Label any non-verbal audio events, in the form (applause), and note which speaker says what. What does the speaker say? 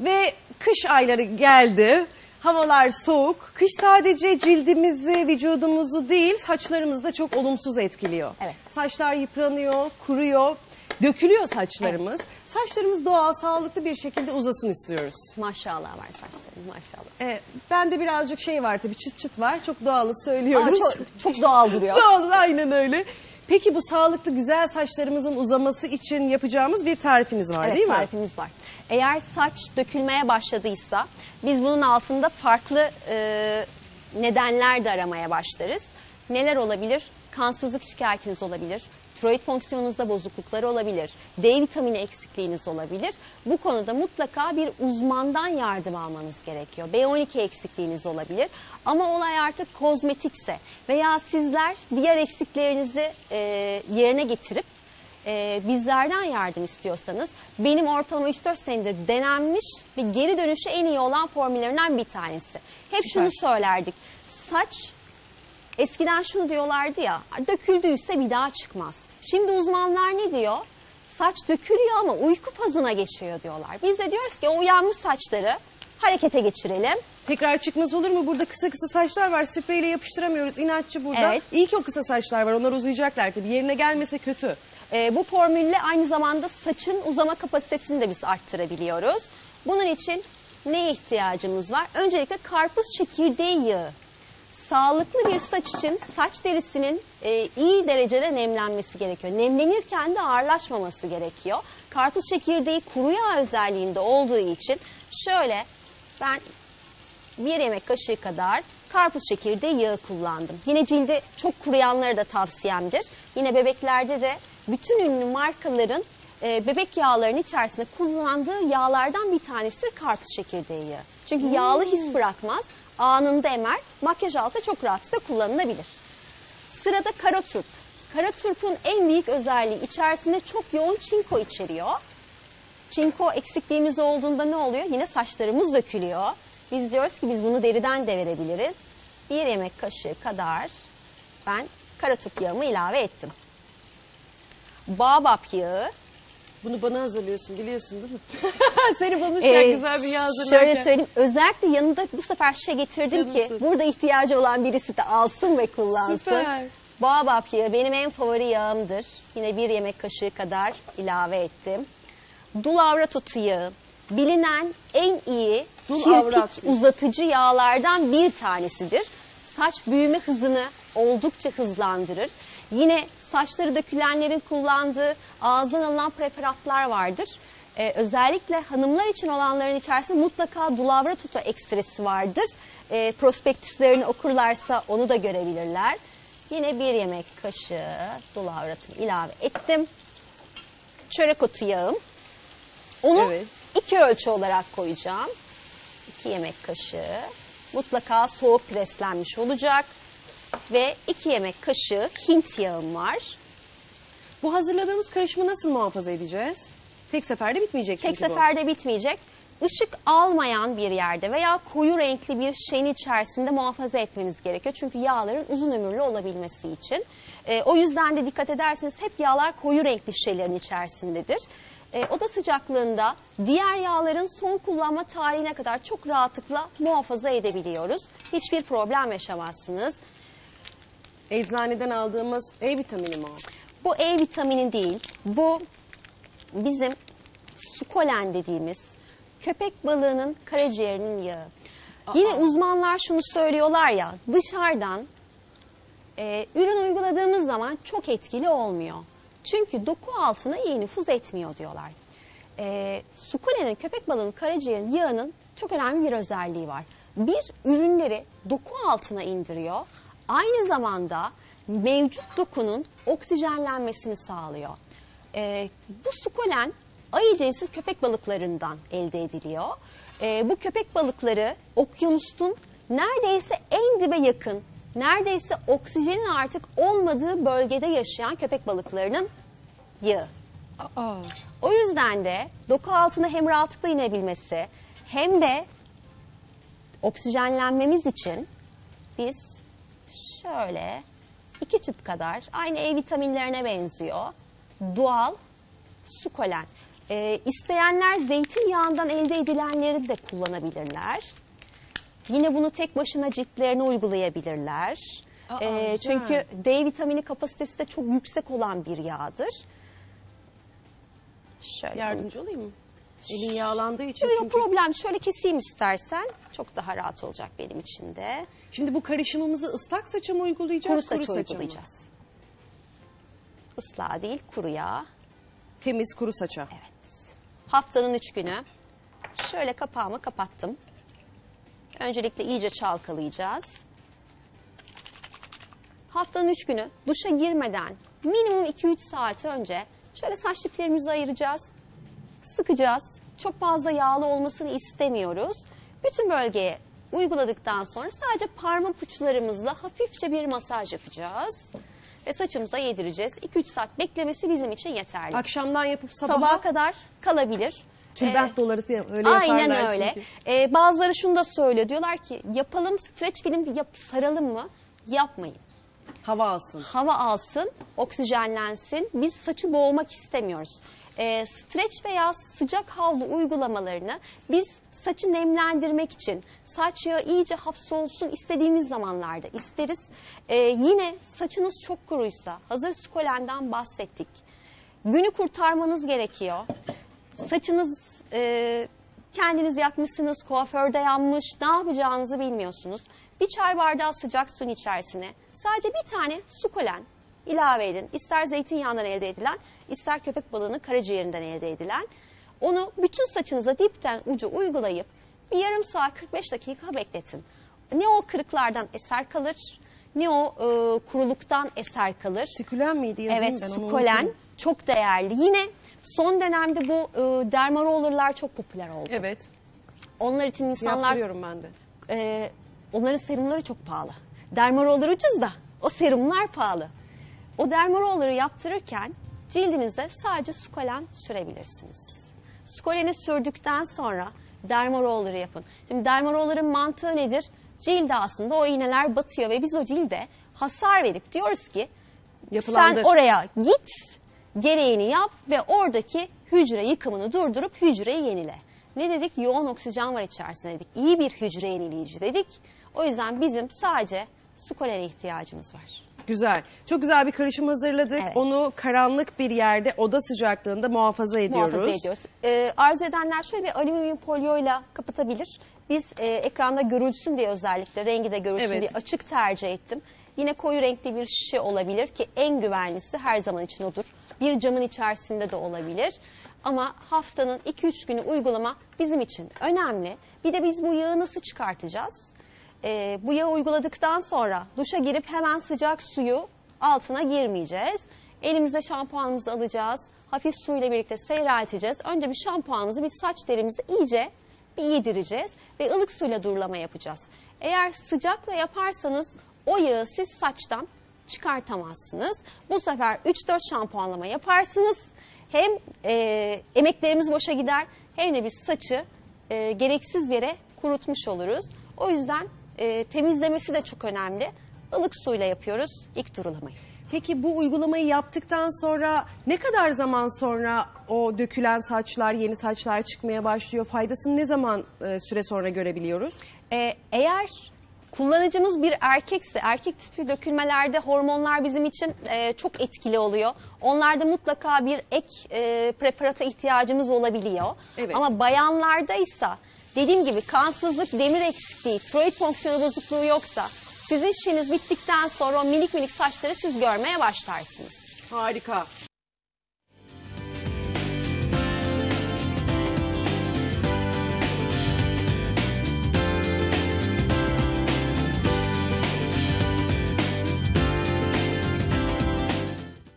Speaker 1: Ve kış ayları geldi. Havalar soğuk. Kış sadece cildimizi, vücudumuzu değil saçlarımızı da çok olumsuz etkiliyor.
Speaker 2: Evet.
Speaker 1: Saçlar yıpranıyor, kuruyor, dökülüyor saçlarımız. Saçlarımız doğal, sağlıklı bir şekilde uzasın istiyoruz.
Speaker 2: Maşallah var saçların maşallah.
Speaker 1: Ee, bende birazcık şey var tabii çıt çıt var. Çok doğalı
Speaker 2: Aa,
Speaker 1: söylüyoruz.
Speaker 2: çok, çok doğal duruyor. (laughs)
Speaker 1: Doğal aynen öyle. Peki bu sağlıklı güzel saçlarımızın uzaması için yapacağımız bir tarifiniz var
Speaker 2: Evet
Speaker 1: değil mi?
Speaker 2: tarifimiz var. Eğer saç dökülmeye başladıysa biz bunun altında farklı e, nedenler de aramaya başlarız. Neler olabilir? Kansızlık şikayetiniz olabilir. Tiroid fonksiyonunuzda bozukluklar olabilir. D vitamini eksikliğiniz olabilir. Bu konuda mutlaka bir uzmandan yardım almanız gerekiyor. B12 eksikliğiniz olabilir. Ama olay artık kozmetikse veya sizler diğer eksiklerinizi e, yerine getirip e, bizlerden yardım istiyorsanız benim ortalama 3-4 senedir denenmiş ve geri dönüşü en iyi olan formüllerinden bir tanesi. Hep şunu söylerdik. Saç eskiden şunu diyorlardı ya döküldüyse bir daha çıkmaz. Şimdi uzmanlar ne diyor? Saç dökülüyor ama uyku fazına geçiyor diyorlar. Biz de diyoruz ki o uyanmış saçları harekete geçirelim.
Speaker 1: Tekrar çıkmaz olur mu? Burada kısa kısa saçlar var. Spreyle yapıştıramıyoruz. İnatçı burada.
Speaker 2: Evet.
Speaker 1: İyi ki o kısa saçlar var. Onlar uzayacaklar tabii. Yerine gelmese kötü.
Speaker 2: Ee, bu formülle aynı zamanda saçın uzama kapasitesini de biz arttırabiliyoruz. Bunun için neye ihtiyacımız var? Öncelikle karpuz çekirdeği yağı. Sağlıklı bir saç için saç derisinin e, iyi derecede nemlenmesi gerekiyor. Nemlenirken de ağırlaşmaması gerekiyor. Karpuz çekirdeği kuru yağ özelliğinde olduğu için şöyle ben bir yemek kaşığı kadar karpuz çekirdeği yağı kullandım. Yine cilde çok kuruyanlara da tavsiyemdir. Yine bebeklerde de bütün ünlü markaların e, bebek yağlarının içerisinde kullandığı yağlardan bir tanesidir karpuz çekirdeği. Çünkü yağlı his bırakmaz, anında emer, makyaj altı çok rahatlıkla kullanılabilir. Sırada kara turp. Kara turpun en büyük özelliği içerisinde çok yoğun çinko içeriyor. Çinko eksikliğimiz olduğunda ne oluyor? Yine saçlarımız dökülüyor. Biz diyoruz ki biz bunu deriden de verebiliriz. Bir yemek kaşığı kadar ben karaturp yağımı ilave ettim. Babap yağı.
Speaker 1: Bunu bana hazırlıyorsun biliyorsun değil mi? (laughs) Seni bulmuşlar
Speaker 2: Ee,
Speaker 1: güzel bir yağ hazırlarken.
Speaker 2: Şöyle söyleyeyim özellikle yanında bu sefer şey getirdim ki
Speaker 1: Canımsın.
Speaker 2: burada ihtiyacı olan birisi de alsın ve kullansın.
Speaker 1: Süper.
Speaker 2: Babap yağı benim en favori yağımdır. Yine bir yemek kaşığı kadar ilave ettim. Dul avra tutu yağı bilinen en iyi
Speaker 1: Dul
Speaker 2: kirpik
Speaker 1: avrat.
Speaker 2: uzatıcı yağlardan bir tanesidir. Saç büyüme hızını oldukça hızlandırır. Yine saçları dökülenlerin kullandığı ağızdan alınan preparatlar vardır. Ee, özellikle hanımlar için olanların içerisinde mutlaka dulavra tutu ekstresi vardır. Ee, prospektüslerini okurlarsa onu da görebilirler. Yine bir yemek kaşığı dulavratını ilave ettim. Çörek otu yağım. Onu
Speaker 1: Evet.
Speaker 2: iki ölçü olarak koyacağım. 2 yemek kaşığı. Mutlaka soğuk preslenmiş olacak. Ve 2 yemek kaşığı Hint yağım var.
Speaker 1: Bu hazırladığımız karışımı nasıl muhafaza edeceğiz? Tek seferde bitmeyecek
Speaker 2: Tek
Speaker 1: çünkü bu.
Speaker 2: seferde bitmeyecek. Işık almayan bir yerde veya koyu renkli bir şeyin içerisinde muhafaza etmeniz gerekiyor. Çünkü yağların uzun ömürlü olabilmesi için. Ee, o yüzden de dikkat ederseniz hep yağlar koyu renkli şeylerin içerisindedir. Ee, oda sıcaklığında diğer yağların son kullanma tarihine kadar çok rahatlıkla muhafaza edebiliyoruz. Hiçbir problem yaşamazsınız.
Speaker 1: Eczaneden aldığımız E vitamini mi o?
Speaker 2: Bu E vitamini değil. Bu bizim sukolen dediğimiz köpek balığının karaciğerinin yağı. Yine uzmanlar şunu söylüyorlar ya dışarıdan e, ürün uyguladığımız zaman çok etkili olmuyor. Çünkü doku altına iyi nüfuz etmiyor diyorlar. E, sukulenin köpek balığının karaciğerinin yağının çok önemli bir özelliği var. Bir ürünleri doku altına indiriyor. Aynı zamanda mevcut dokunun oksijenlenmesini sağlıyor. E, bu sukulen ayı cinsi köpek balıklarından elde ediliyor. E, bu köpek balıkları okyanusun neredeyse en dibe yakın, neredeyse oksijenin artık olmadığı bölgede yaşayan köpek balıklarının yağı.
Speaker 1: Aa,
Speaker 2: O yüzden de doku altına hem rahatlıkla inebilmesi hem de oksijenlenmemiz için biz şöyle iki tüp kadar aynı E vitaminlerine benziyor. Doğal sukolen. Ee, isteyenler zeytinyağından elde edilenleri de kullanabilirler. Yine bunu tek başına ciltlerine uygulayabilirler.
Speaker 1: Aa,
Speaker 2: Ee,
Speaker 1: güzel.
Speaker 2: çünkü D vitamini kapasitesi de çok yüksek olan bir yağdır. Şöyle.
Speaker 1: Yardımcı olayım mı? Elin yağlandığı için
Speaker 2: Yok
Speaker 1: çünkü.
Speaker 2: problem. Şöyle keseyim istersen. Çok daha rahat olacak benim için de.
Speaker 1: Şimdi bu karışımımızı ıslak saça mı uygulayacağız?
Speaker 2: Kuru saç
Speaker 1: saça mı?
Speaker 2: uygulayacağız. Islağı değil, kuru yağ.
Speaker 1: Temiz kuru saça.
Speaker 2: Evet. Haftanın üç günü. Şöyle kapağımı kapattım. Öncelikle iyice çalkalayacağız. Haftanın üç günü duşa girmeden minimum 2-3 saat önce şöyle saç diplerimizi ayıracağız. Sıkacağız. Çok fazla yağlı olmasını istemiyoruz. Bütün bölgeye uyguladıktan sonra sadece parmak uçlarımızla hafifçe bir masaj yapacağız. Ve saçımıza yedireceğiz. 2-3 saat beklemesi bizim için yeterli.
Speaker 1: Akşamdan yapıp sabaha,
Speaker 2: Sabaha kadar kalabilir.
Speaker 1: tülbent
Speaker 2: Ee,
Speaker 1: doları ya- öyle
Speaker 2: Aynen
Speaker 1: yaparlar
Speaker 2: öyle.
Speaker 1: çünkü.
Speaker 2: Ee, bazıları şunu da söylüyor. Diyorlar ki yapalım streç film yap, saralım mı? Yapmayın.
Speaker 1: Hava alsın.
Speaker 2: Hava alsın, oksijenlensin. Biz saçı boğmak istemiyoruz. Ee, streç veya sıcak havlu uygulamalarını biz saçı nemlendirmek için saç yağı iyice hapsolsun istediğimiz zamanlarda isteriz. Ee, yine saçınız çok kuruysa hazır skolenden bahsettik. Günü kurtarmanız gerekiyor. Saçınız e, kendiniz yakmışsınız, kuaförde yanmış, ne yapacağınızı bilmiyorsunuz. Bir çay bardağı sıcak suyun içerisine sadece bir tane sukolen ilave edin. İster zeytinyağından elde edilen, ister köpek balığının karaciğerinden elde edilen. Onu bütün saçınıza dipten ucu uygulayıp bir yarım saat 45 dakika bekletin. Ne o kırıklardan eser kalır, ne o e, kuruluktan eser kalır.
Speaker 1: Sikülen miydi yazayım
Speaker 2: Evet,
Speaker 1: ben onu
Speaker 2: sukolen
Speaker 1: unuttum.
Speaker 2: çok değerli. Yine son dönemde bu e, dermarollerler çok popüler oldu.
Speaker 1: Evet.
Speaker 2: Onlar için insanlar
Speaker 1: Yaptırıyorum ben de.
Speaker 2: e, onların serumları çok pahalı. Dermaroller ucuz da o serumlar pahalı. O dermarolleri yaptırırken cildinize sadece sukolen sürebilirsiniz. Sukoleni sürdükten sonra dermarolleri yapın. Şimdi dermarollerin mantığı nedir? Cilde aslında o iğneler batıyor ve biz o cilde hasar verip diyoruz ki
Speaker 1: Yapılandır.
Speaker 2: sen oraya git, gereğini yap ve oradaki hücre yıkımını durdurup hücreyi yenile. Ne dedik? Yoğun oksijen var içerisinde dedik. İyi bir hücre yenileyici dedik. O yüzden bizim sadece sukolene ihtiyacımız var.
Speaker 1: Güzel. Çok güzel bir karışım hazırladık.
Speaker 2: Evet.
Speaker 1: Onu karanlık bir yerde oda sıcaklığında muhafaza ediyoruz.
Speaker 2: Muhafaza ediyoruz. Ee, arzu edenler şöyle alüminyum folyoyla kapatabilir. Biz e, ekranda görülsün diye özellikle rengi de görülsün
Speaker 1: Evet.
Speaker 2: diye açık tercih ettim. Yine koyu renkli bir şişe olabilir ki en güvenlisi her zaman için odur. Bir camın içerisinde de olabilir. Ama haftanın 2-3 günü uygulama bizim için önemli. Bir de biz bu yağı nasıl çıkartacağız? Ee, bu yağı uyguladıktan sonra duşa girip hemen sıcak suyu altına girmeyeceğiz. Elimize şampuanımızı alacağız. Hafif suyla birlikte seyrelteceğiz. Önce bir şampuanımızı bir saç derimizi iyice bir yedireceğiz ve ılık suyla durulama yapacağız. Eğer sıcakla yaparsanız o yağı siz saçtan çıkartamazsınız. Bu sefer 3-4 şampuanlama yaparsınız. Hem e, emeklerimiz boşa gider hem de biz saçı e, gereksiz yere kurutmuş oluruz. O yüzden e, temizlemesi de çok önemli. Ilık suyla yapıyoruz ilk durulamayı.
Speaker 1: Peki bu uygulamayı yaptıktan sonra ne kadar zaman sonra o dökülen saçlar, yeni saçlar çıkmaya başlıyor? Faydasını ne zaman e, süre sonra görebiliyoruz?
Speaker 2: Ee, eğer kullanıcımız bir erkekse erkek tipi dökülmelerde hormonlar bizim için e, çok etkili oluyor. Onlarda mutlaka bir ek e, preparata ihtiyacımız olabiliyor.
Speaker 1: Evet.
Speaker 2: Ama bayanlarda ise dediğim gibi kansızlık, demir eksikliği, tiroid fonksiyonu bozukluğu yoksa sizin işiniz bittikten sonra o minik minik saçları siz görmeye başlarsınız.
Speaker 1: Harika.